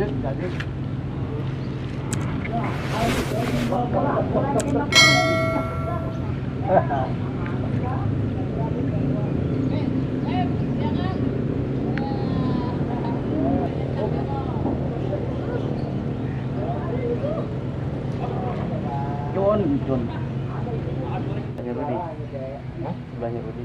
Jun, Jun. Banyak Budi. Hah? Budi.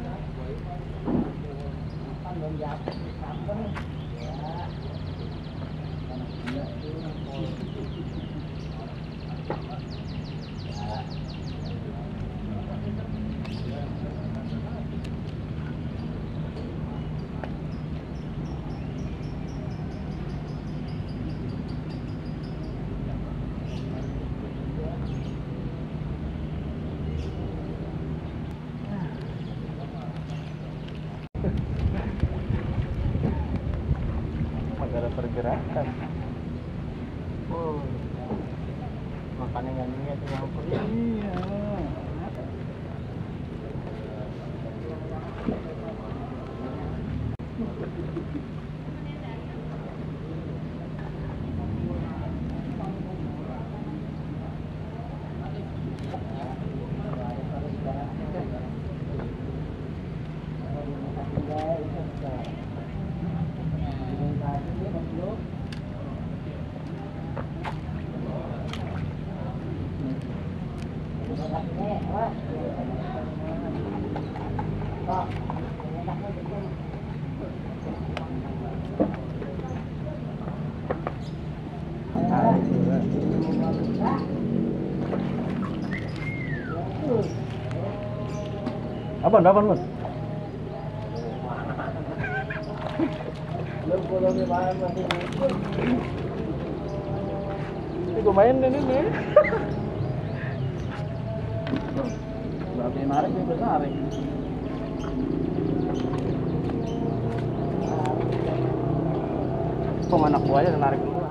pergerakan. Oh. Makanya nggak niat yang Iya. Apaan, apaan, Mas? Ini gue main ini. Berarti narik nih, narik. Kok anak buahnya narik dulu?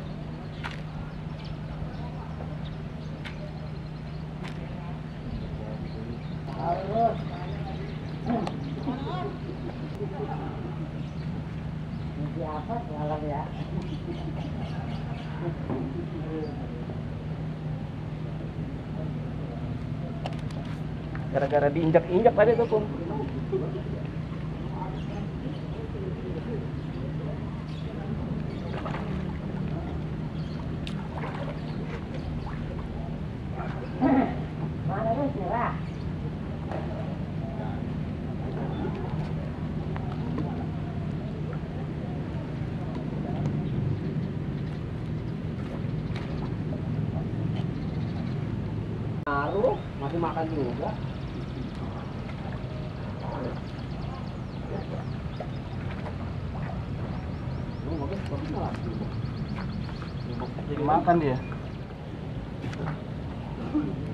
Gara-gara diinjak-injak tadi tuh pun. aku makan juga Jadi makan dia.